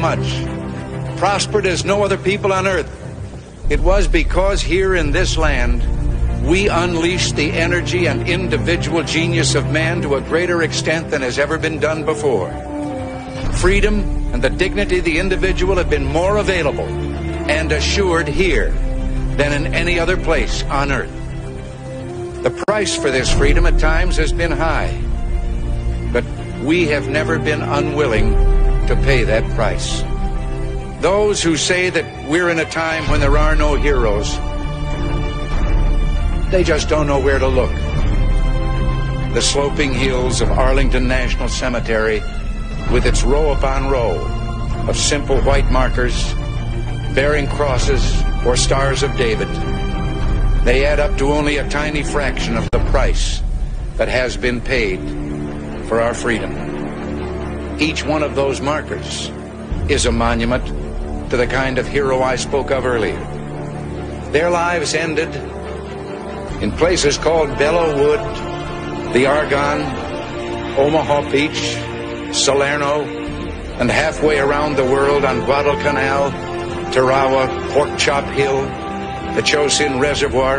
much, prospered as no other people on earth, it was because here in this land, we unleashed the energy and individual genius of man to a greater extent than has ever been done before. Freedom and the dignity of the individual have been more available and assured here than in any other place on earth. The price for this freedom at times has been high, but we have never been unwilling to pay that price. Those who say that we're in a time when there are no heroes, they just don't know where to look. The sloping hills of Arlington National Cemetery, with its row upon row of simple white markers bearing crosses or stars of David, they add up to only a tiny fraction of the price that has been paid for our freedom. Each one of those markers is a monument to the kind of hero I spoke of earlier. Their lives ended in places called Belleau Wood, the Argonne, Omaha Beach, Salerno, and halfway around the world on Guadalcanal, Tarawa, Pork Chop Hill, the Chosin Reservoir,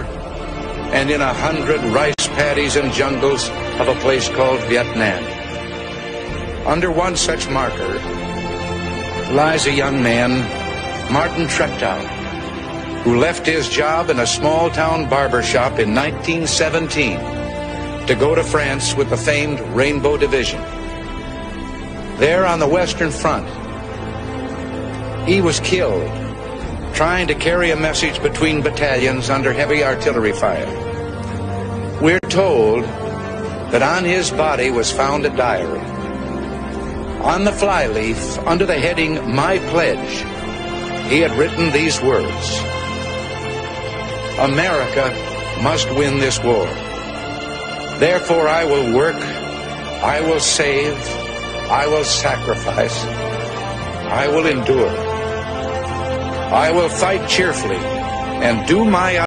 and in a hundred rice paddies and jungles of a place called Vietnam. Under one such marker lies a young man, Martin Treptow, who left his job in a small town barber shop in 1917 to go to France with the famed Rainbow Division. There on the Western Front, he was killed trying to carry a message between battalions under heavy artillery fire. We're told that on his body was found a diary. On the flyleaf, under the heading My Pledge, he had written these words America must win this war. Therefore, I will work, I will save, I will sacrifice, I will endure. I will fight cheerfully and do my